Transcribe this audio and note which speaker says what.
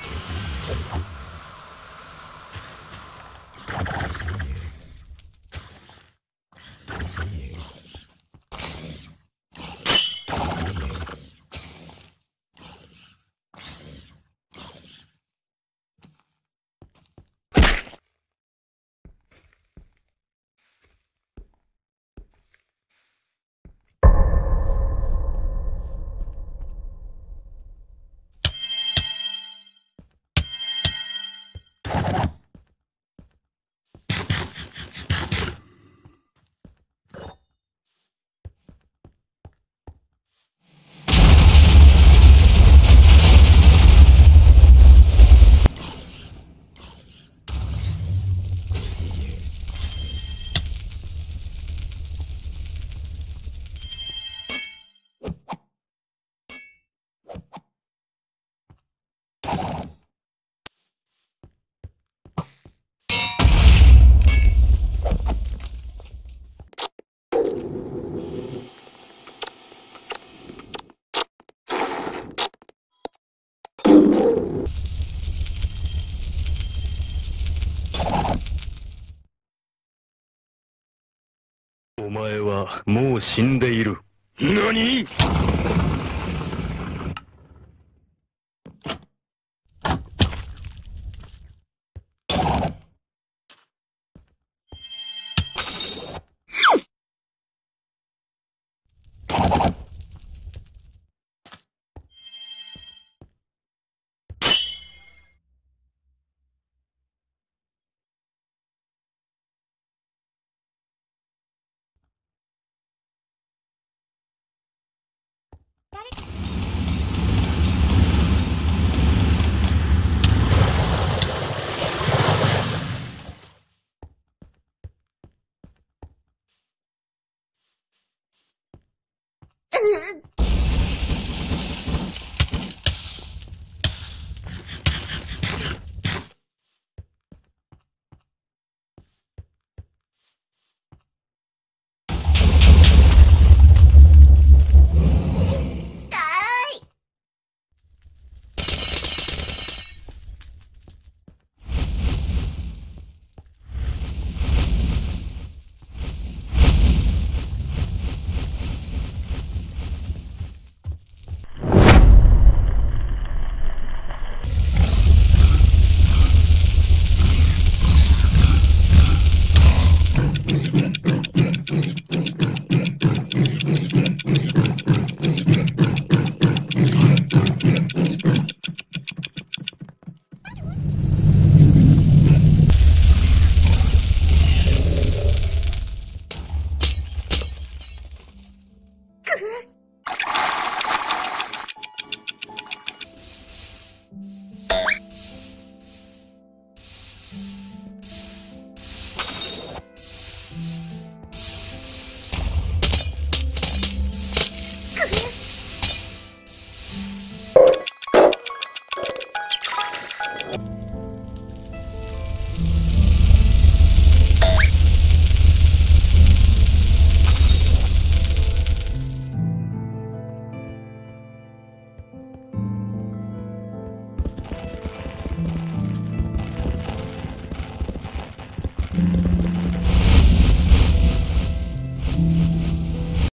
Speaker 1: Thank you. Ha ha ha! お前はもう死んでいる。何？Gotta